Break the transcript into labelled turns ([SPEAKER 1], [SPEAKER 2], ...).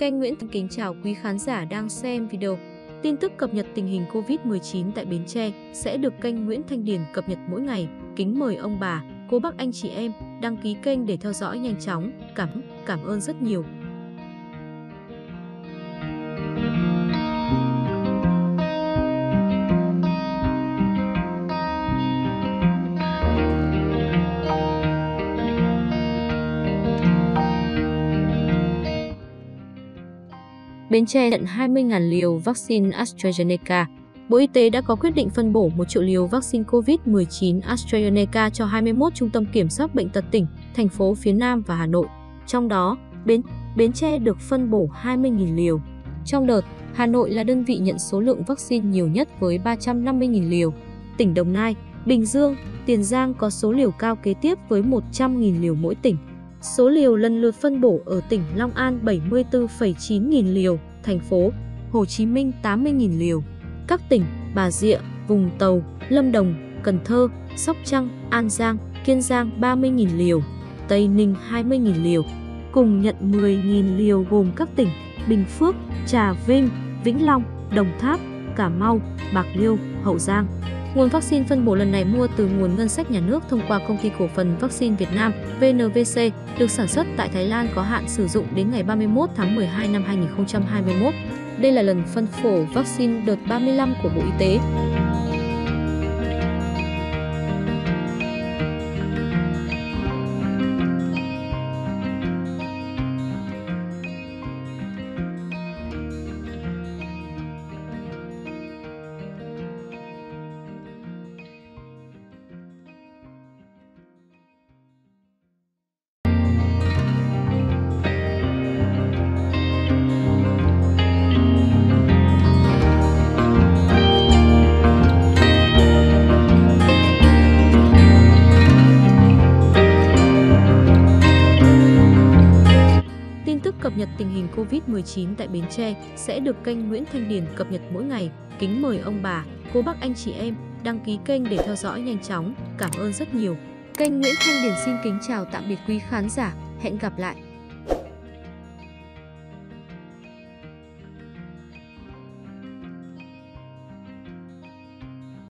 [SPEAKER 1] Kênh Nguyễn Thanh kính chào quý khán giả đang xem video. Tin tức cập nhật tình hình Covid-19 tại Bến Tre sẽ được kênh Nguyễn Thanh Điền cập nhật mỗi ngày. Kính mời ông bà, cô bác anh chị em đăng ký kênh để theo dõi nhanh chóng. Cảm cảm ơn rất nhiều. Bến Tre nhận 20.000 liều vaccine AstraZeneca. Bộ Y tế đã có quyết định phân bổ 1 triệu liều vaccine COVID-19 AstraZeneca cho 21 trung tâm kiểm soát bệnh tật tỉnh, thành phố phía Nam và Hà Nội. Trong đó, Bến Bến Tre được phân bổ 20.000 liều. Trong đợt, Hà Nội là đơn vị nhận số lượng vaccine nhiều nhất với 350.000 liều. Tỉnh Đồng Nai, Bình Dương, Tiền Giang có số liều cao kế tiếp với 100.000 liều mỗi tỉnh. Số liều lần lượt phân bổ ở tỉnh Long An 74,9 nghìn liều, thành phố Hồ Chí Minh 80.000 liều. Các tỉnh Bà Rịa, Vùng Tàu, Lâm Đồng, Cần Thơ, Sóc Trăng, An Giang, Kiên Giang 30.000 liều, Tây Ninh 20.000 liều. Cùng nhận 10 nghìn liều gồm các tỉnh Bình Phước, Trà Vinh, Vĩnh Long, Đồng Tháp, Cà Mau, Bạc Liêu, Hậu Giang. Nguồn vaccine phân bổ lần này mua từ nguồn ngân sách nhà nước thông qua công ty cổ phần vaccine Việt Nam VNVC, được sản xuất tại Thái Lan có hạn sử dụng đến ngày 31 tháng 12 năm 2021. Đây là lần phân phổ vaccine đợt 35 của Bộ Y tế. Nhật tình hình Covid-19 tại Bến Tre sẽ được kênh Nguyễn Thanh Điền cập nhật mỗi ngày. Kính mời ông bà, cô bác anh chị em đăng ký kênh để theo dõi nhanh chóng. Cảm ơn rất nhiều. Kênh Nguyễn Thanh Điền xin kính chào tạm biệt quý khán giả. Hẹn gặp lại.